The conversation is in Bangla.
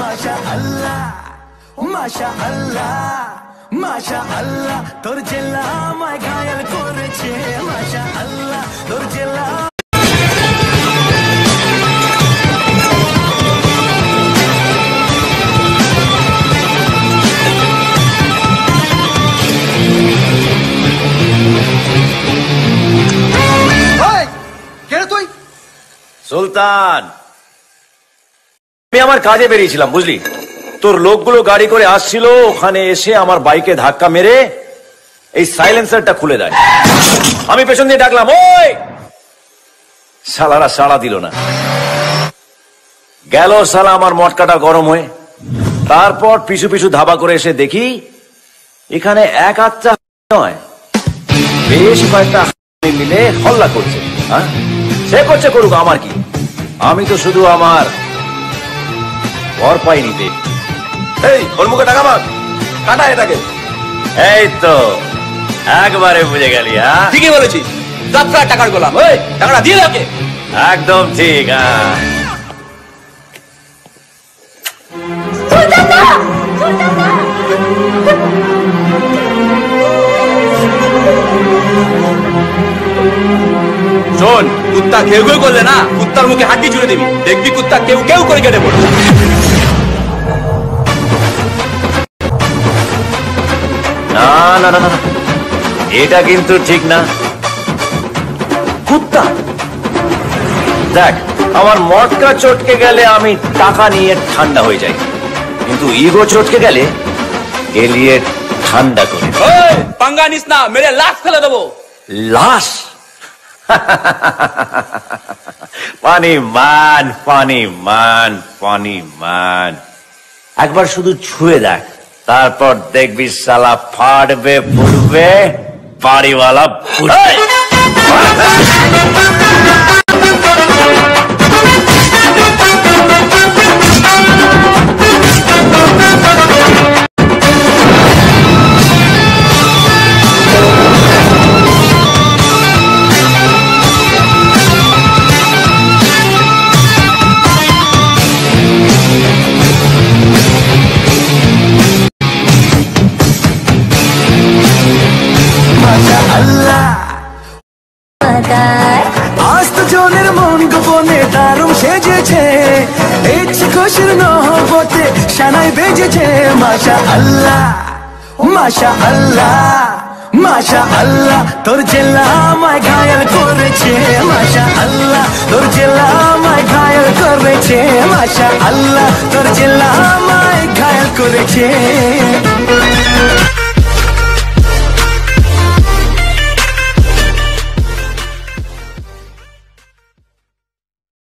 মাশা আল্লাহ মাশা আল্লাহ মাশা আল্লাহ তোর জেলা আমায় ঘায়াল করেছে মাশা আল্লাহ তোর জেলা তুই? সুলতান। আমি আমার কাজে বেরিয়েছিলাম, বুঝলি? তোর লোকগুলো গাড়ি করে আসছিল, ওখানে এসে আমার বাইকে ধাক্কা মেরে এই সাইলেন্সারটা খুলে দেয়। আমি পেছন দিয়ে ডাকলাম, ওই! শালারা সাড়া দিল না। গেল সালা আমার মটকাটা গরম হয়ে। তারপর পিছু পিছু ধাবা করে এসে দেখি, এখানে এক আচ্ছা নয়, বেশ কয়েকটা মিলে হল্লা করছে হ্যাঁ? সে করছে করুক, আমার কি? আমি তো শুধু আমার ঘর পাইনি এই ওর মুখে টাকা মাগ কাটা এটাকে। এই তো একবারে বুঝে গেলি হ্যাঁ? ঠিকই বলেছি যাত্রা টাকার গোলাম। ওই টাকাটা দিয়ে দাও একদম ঠিক হ্যাঁ। শোন কুত্তা ঘেউ ঘেউ করলে না কুত্তার মুখে হাড্ডি জুড়ে দিবি। দেখবি কুত্তা কেউ কেউ করে কেটে পড়বে। না না না না না। এটা কিন্তু ঠিক না। কুত্তা! দেখ আমার মটকা চটকে গেলে আমি টাকা নিয়ে ঠান্ডা হয়ে যাই। কিন্তু ইগো চটকে গেলে এলিয়ে ঠান্ডা করে। পাঙ্গা নিস না মেরে লাশ ফেলে দেবো। লাশ? পানি মান পানি মান পানি মান একবার শুধু ছুঁয়ে দেখ, তারপর দেখবি সালা ফাটবে, ফুটবে, বাড়িওয়ালা ফুটবে। আল্লাহ আজ তো জনের মন গোপনে দারুণ সেজেছে। ইচ্ছে খুশির নহবতে সানাই বেজেছে। মাশা আল্লাহ মাশা আল্লাহ মাশা আল্লাহ, তোর জেলা আমায় ঘায়াল করেছে। মাশা আল্লাহ, তোর জেলা আমায় ঘায়াল করেছে। মাশা আল্লাহ, তোর জেলা আমায় করেছে।